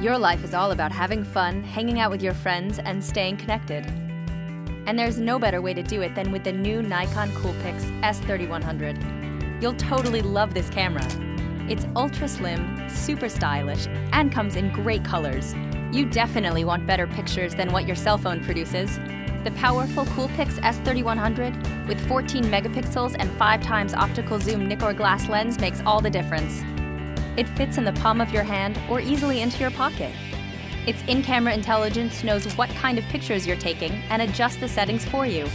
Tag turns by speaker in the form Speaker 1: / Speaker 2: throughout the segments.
Speaker 1: Your life is all about having fun, hanging out with your friends, and staying connected. And there's no better way to do it than with the new Nikon Coolpix S3100. You'll totally love this camera. It's ultra slim, super stylish, and comes in great colors. You definitely want better pictures than what your cell phone produces. The powerful Coolpix S3100 with 14 megapixels and 5 times optical zoom Nikkor glass lens makes all the difference. It fits in the palm of your hand or easily into your pocket. Its in-camera intelligence knows what kind of pictures you're taking and adjusts the settings for you.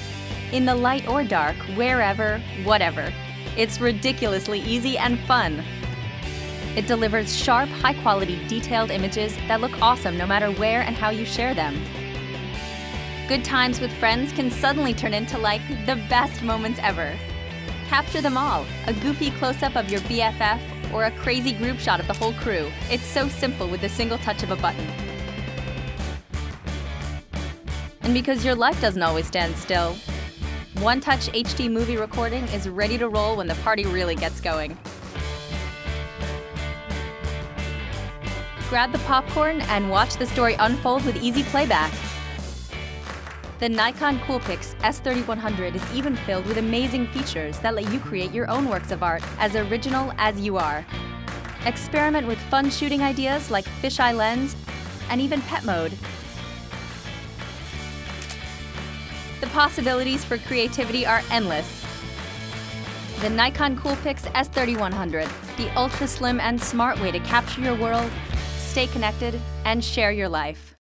Speaker 1: In the light or dark, wherever, whatever. It's ridiculously easy and fun. It delivers sharp, high-quality, detailed images that look awesome no matter where and how you share them. Good times with friends can suddenly turn into like the best moments ever. Capture them all, a goofy close-up of your BFF or a crazy group shot of the whole crew. It's so simple with a single touch of a button. And because your life doesn't always stand still, One Touch HD movie recording is ready to roll when the party really gets going. Grab the popcorn and watch the story unfold with easy playback. The Nikon Coolpix S3100 is even filled with amazing features that let you create your own works of art as original as you are. Experiment with fun shooting ideas like fisheye lens and even pet mode. The possibilities for creativity are endless. The Nikon Coolpix S3100, the ultra slim and smart way to capture your world, stay connected, and share your life.